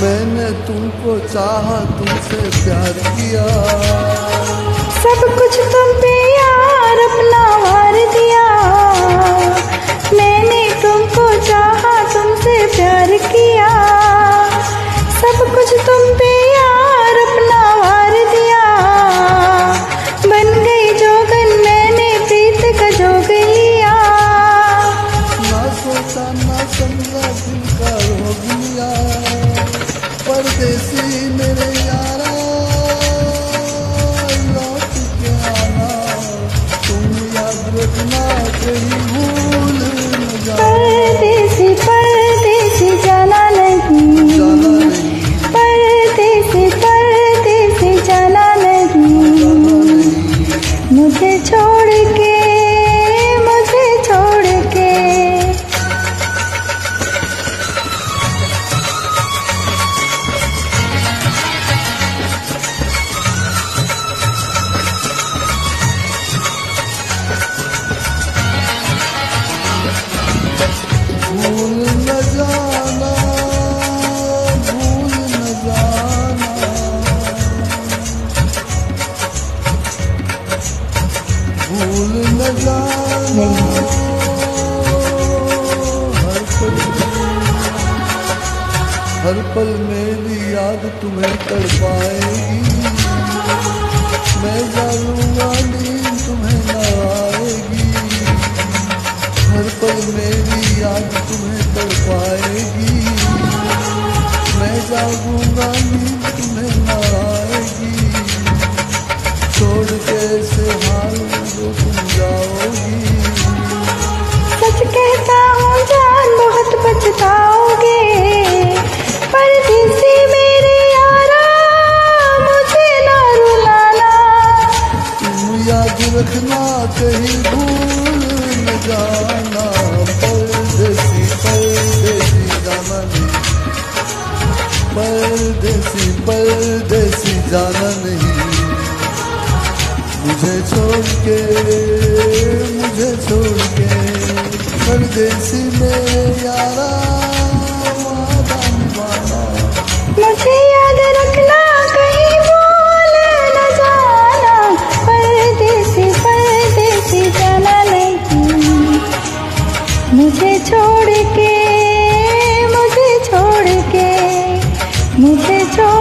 मैंने तुमको चाहा तुमसे प्यार किया। सब परदेसी मेरे यारा लौट के आना। तुम याद रखना कहीं भूल न जाना। परदेसी परदेसी जाना नहीं। जाना नहीं। परदेसी परदेसी जाना नहीं। जाना नहीं। मुझे छोड़ भूल न हर पल हर पल मेरी याद तुम्हें कर पाएगी मैं जाऊँगा नींद तुम्हें न आएगी। हर पल मेरी याद तुम्हें कर पाएगी मैं जागूँगा परदेसी परदेसी जाना नहीं। मुझे छोड़ के, मुझे छोड़ के परदेसी में यारा मुझे याद रखना, कहीं भूल न जाना। परदेसी परदेसी जाना नहीं। मुझे छोड़ के 你却终。